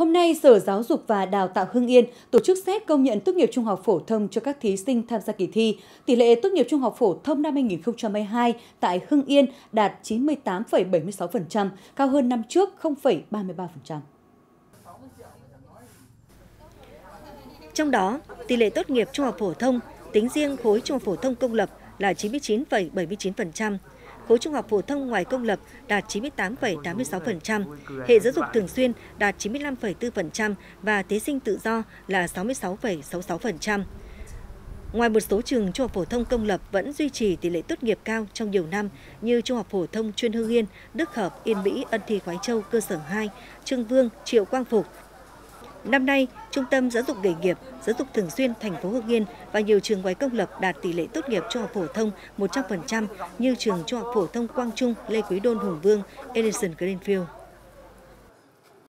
Hôm nay, Sở Giáo dục và Đào tạo Hưng Yên tổ chức xét công nhận tốt nghiệp trung học phổ thông cho các thí sinh tham gia kỳ thi. Tỷ lệ tốt nghiệp trung học phổ thông năm 2022 tại Hưng Yên đạt 98,76%, cao hơn năm trước 0,33%. Trong đó, tỷ lệ tốt nghiệp trung học phổ thông tính riêng khối trung học phổ thông công lập là 99,79%, khối trung học phổ thông ngoài công lập đạt 98,86%, hệ giáo dục thường xuyên đạt 95,4% và thí sinh tự do là 66,66%. Ngoài một số trường trung học phổ thông công lập vẫn duy trì tỷ lệ tốt nghiệp cao trong nhiều năm như Trung học phổ thông chuyên Hưng Yên, Đức Hợp, Yên Mỹ, Ân Thi Khói Châu, cơ sở 2, Trương Vương, Triệu Quang Phục, Năm nay, Trung tâm Giáo dục nghề nghiệp, Giáo dục thường xuyên thành phố Hưng Yên và nhiều trường ngoài công lập đạt tỷ lệ tốt nghiệp trung học phổ thông 100% như trường Trung học phổ thông Quang Trung, Lê Quý Đôn Hùng Vương, Edison Greenfield.